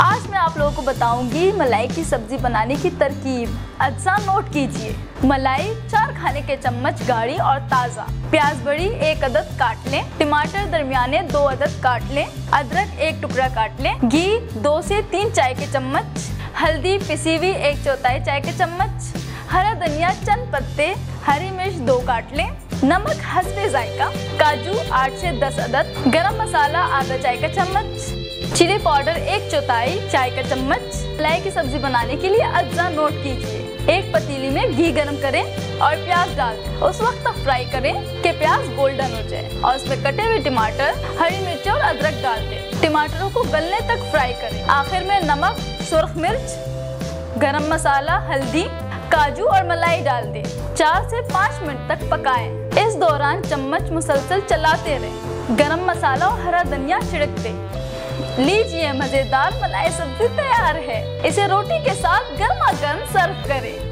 आज मैं आप लोगों को बताऊँगी मलाई की सब्ज़ी बनाने की तरकीब। अज्जा नोट कीजिए। मलाई चार खाने के चम्मच गाढ़ी और ताज़ा। प्याज बड़ी एक अदद काट लें। टमाटर दरमियाने दो अदद काट लें। अदरक एक टुकड़ा काट लें। घी दो से तीन चाय के चम्मच। हल्दी पिसी हुई एक चौथाई चाय के चम्मच। हरा धनिया चंद पत्ते। हरी मिर्च दो काट लें। नमक हंसपे जायका। काजू आठ से दस अदद। गरम मसाला आधा चाय का चम्मच। चिली पाउडर, एक चौथाई, चाय का चम्मच लाई की सब्ज़ी बनाने के लिए अज्जा नोट कीजिए। एक पतीली में घी गरम करें और प्याज डाल उस वक्त तक फ्राई करें कि प्याज गोल्डन हो जाए। और उसमें कटे हुए टमाटर, हरी मिर्च और अदरक डाल दें। टमाटरों को गलने तक फ्राई करें। आखिर में नमक, सुर्ख मिर्च, गरम मसाला, हल्दी, काजू और मलाई डाल दें। चार से पाँच मिनट तक पकाएँ। इस दौरान चम्मच मुसलसल चलाते रहें। गरम मसाला और हरा धनिया छिड़क दें। लीजिए मज़ेदार मलाई सब्ज़ी तैयार है। इसे रोटी के साथ गर्मा गर्म सर्व करें।